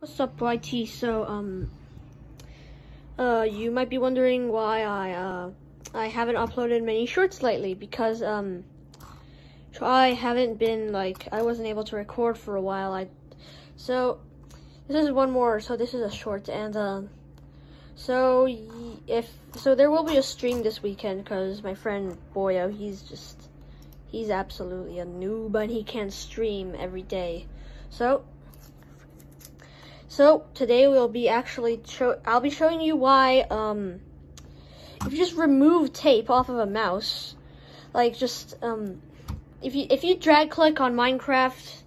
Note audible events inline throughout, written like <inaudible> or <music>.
What's up, YT? So, um, uh, you might be wondering why I, uh, I haven't uploaded many shorts lately because, um, I haven't been, like, I wasn't able to record for a while. I, so, this is one more, so this is a short, and, uh, so, if, so there will be a stream this weekend because my friend Boyo, he's just, he's absolutely a noob and he can't stream every day. So, so today we'll be actually I'll be showing you why um if you just remove tape off of a mouse, like just um if you if you drag click on Minecraft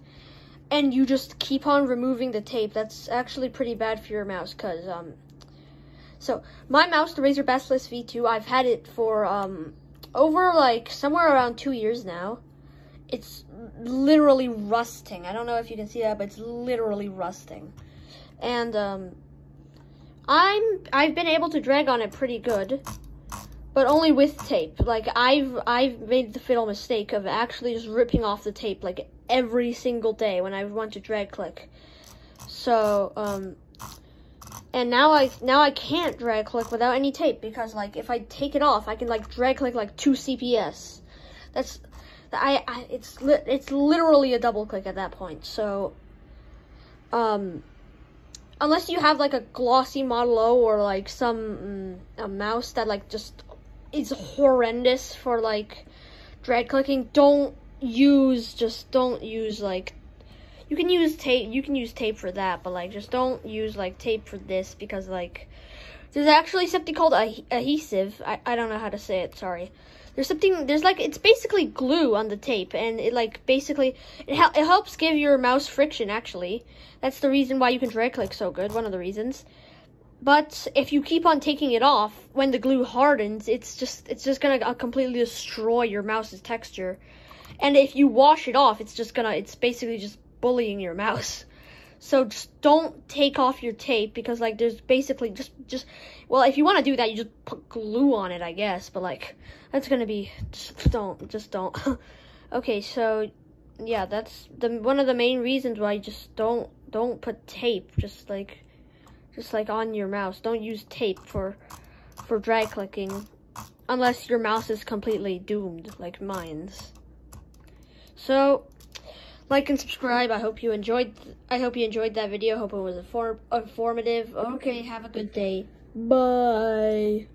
and you just keep on removing the tape, that's actually pretty bad for your mouse cuz um so my mouse the Razer Basilisk V2, I've had it for um over like somewhere around 2 years now. It's literally rusting. I don't know if you can see that, but it's literally rusting and um, I'm I've been able to drag on it pretty good, but only with tape. Like I've I've made the fatal mistake of actually just ripping off the tape like every single day when I want to drag click. So um, and now I now I can't drag click without any tape because like if I take it off, I can like drag click like two CPS. That's I, I it's li it's literally a double click at that point. So um unless you have like a glossy Model O or like some mm, a mouse that like just is horrendous for like drag clicking, don't use just don't use like you can use tape you can use tape for that, but like just don't use like tape for this because like there's actually something called a adhesive. I, I don't know how to say it, sorry. There's something there's like it's basically glue on the tape and it like basically it, hel it helps give your mouse friction actually. That's the reason why you can drag click so good, one of the reasons. But if you keep on taking it off when the glue hardens, it's just it's just to uh, completely destroy your mouse's texture. And if you wash it off, it's just to it's basically just bullying your mouse. So just don't take off your tape because like there's basically just just well if you want to do that you just put glue on it I guess but like that's gonna be just don't just don't. <laughs> okay so yeah that's the one of the main reasons why you just don't don't put tape just like just like on your mouse don't use tape for for drag clicking unless your mouse is completely doomed like mine's. So like and subscribe. I hope you enjoyed. I hope you enjoyed that video. Hope it was inform informative. Okay, have a good day. Bye.